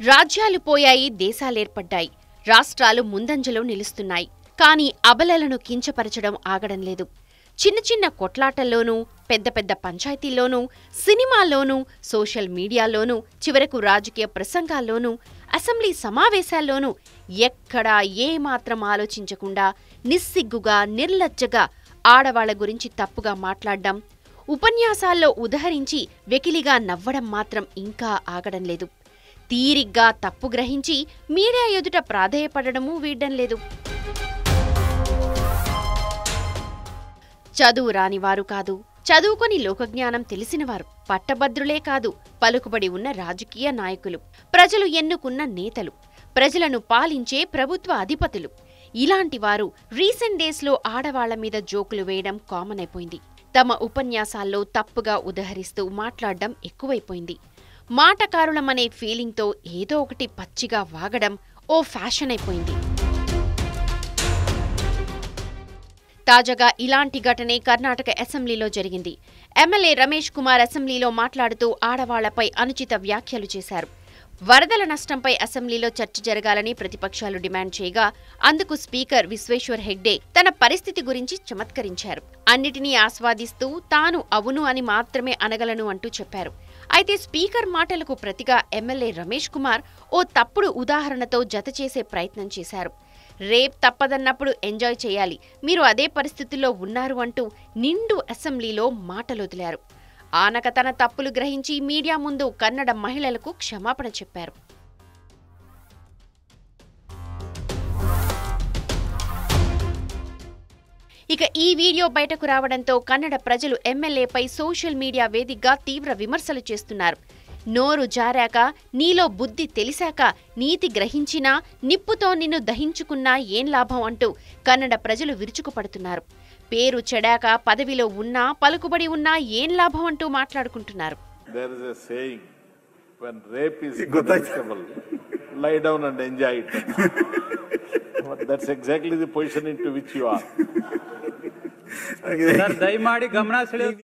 రాజ్యాలు పోయాయి దేశాలేర్పడ్డాయి రాష్ట్రాలు ముందంజలో నిలుస్తున్నాయి. కానీ అబలలను కించపరచడం ఆగడం లేదు. చిన్న చిన్న కొట్లాటల్లోనూ పెద్ద పెద్ద పంచాయతీల్లోనూ సినిమాల్లోనూ సోషల్ మీడియాలోనూ చివరకు రాజకీయ ప్రసంగాల్లోనూ అసెంబ్లీ సమావేశాల్లోనూ ఎక్కడా ఏమాత్రం ఆలోచించకుండా నిస్సిగ్గుగా నిర్లజ్జగా ఆడవాళ్ళ గురించి తప్పుగా మాట్లాడడం ఉపన్యాసాల్లో ఉదహరించి వెకిలిగా నవ్వడం మాత్రం ఇంకా ఆగడం లేదు. తీరిగ్గా తప్పు గ్రహించి మీడియా ఎదుట ప్రాధేయపడడమూ వీడ్డం లేదు. చదువు రానివారు కాదు చదువుకొని లోకజ్ఞానం తెలిసినవారు పట్టభద్రులే కాదు పలుకుబడి ఉన్న రాజకీయ నాయకులు ప్రజలు ఎన్నుకున్న నేతలు ప్రజలను పాలించే ప్రభుత్వ అధిపతులు. ఇలాంటి వారు రీసెంట్ డేస్లో ఆడవాళ్ళ మీద జోకులు వేయడం కామన్ అయిపోయింది. తమ ఉపన్యాసాల్లో తప్పుగా ఉదహరిస్తూ మాట్లాడడం ఎక్కువైపోయింది. మాటకారులమనే ఫీలింగ్తో ఏదో ఒకటి పచ్చిగా వాగడం ఓ ఫ్యాషన్ అయిపోయింది తాజాగా ఇలాంటి ఘటనే కర్ణాటక అసెంబ్లీలో జరిగింది. ఎమ్మెల్యే రమేష్ కుమార్ అసెంబ్లీలో మాట్లాడుతూ ఆడవాళ్ళపై అనుచిత వ్యాఖ్యలు చేశారు. వరదల నష్టంపై అసెంబ్లీలో చర్చ జరగాలని ప్రతిపక్షాలు డిమాండ్ చేయగా అందుకు స్పీకర్ విశ్వేశ్వర్ హెగ్డే తన పరిస్థితి గురించి చమత్కరించారు. అన్నిటినీ ఆస్వాదిస్తూ తాను అవును అని మాత్రమే అనగలను అంటూ చెప్పారు. అయితే స్పీకర్ మాటలకు ప్రతిగా ఎమ్మెల్యే రమేష్ కుమార్ ఓ తప్పుడు ఉదాహరణతో జత చేసే ప్రయత్నం చేశారు. రేప్ తప్పదన్నప్పుడు ఎంజాయ్ చేయాలి మీరు అదే పరిస్థితుల్లో ఉన్నారు అంటూ నిండు అసెంబ్లీలో మాటలొదిలారు. ఆనక తన తప్పులు గ్రహించి మీడియా ముందు కన్నడ మహిళలకు క్షమాపణ చెప్పారు. ఇక ఈ వీడియో బయటకు రావడంతో కన్నడ ప్రజలు ఎమ్మెల్యేపై సోషల్ మీడియా వేదికగా తీవ్ర విమర్శలు చేస్తున్నారు. నోరు జారాక నీలో బుద్ధి తెలిసాక నీతి గ్రహించినా నిప్పుతో నిన్ను దహించుకున్నా ఏం లాభం అంటూ కన్నడ ప్రజలు విరుచుకుపడుతున్నారు. పేరు చెడాక పదవిలో ఉన్నా పలుకుబడి ఉన్నా ఏం లాభం అంటూ మాట్లాడుకుంటున్నారు. There is a saying, when rape is inevitable, lie down and enjoy it. But That's exactly the position into which you are. Sir ದಯಮಾಡಿ ಗಮನ ಸೆಳೆಯೋದು